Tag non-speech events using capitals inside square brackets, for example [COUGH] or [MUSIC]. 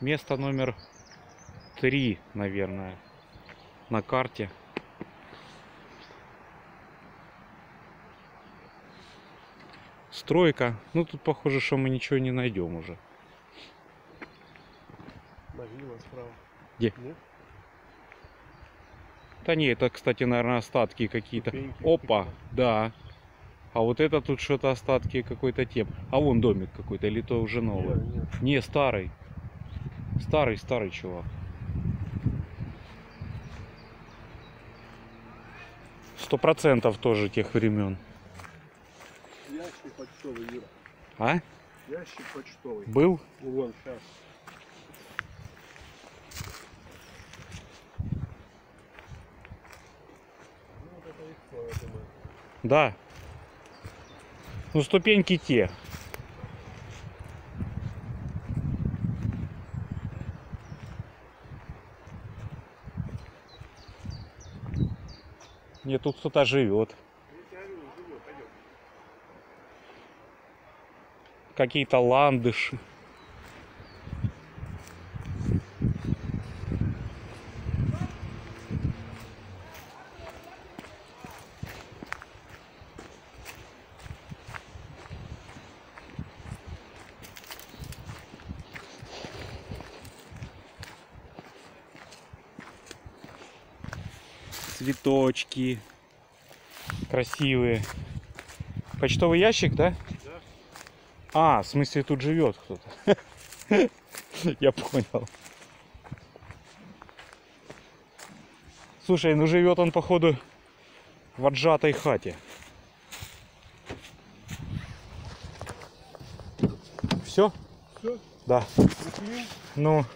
Место номер три, наверное, на карте. Стройка. Ну тут похоже, что мы ничего не найдем уже. Могила справа. Где? Нет? Да не, это, кстати, наверное, остатки какие-то. Опа, какие-то. да. А вот это тут что-то остатки какой-то тем. А вон домик какой-то, или то уже новый. Нет, нет. Не, старый. Старый, старый чувак. Сто процентов тоже тех времен. Ящик почтовый, Юра. А? Ящик почтовый. Был? Вон, сейчас. Ну, вот это и всё, я думаю. Да. Ну, ступеньки те. Нет, тут кто-то живет. Какие-то ландыши. Цветочки. Красивые. Почтовый ящик, да? Да. А, в смысле тут живет кто-то. [LAUGHS] Я понял. Слушай, ну живет он походу в отжатой хате. Все? Все, Да. Ну,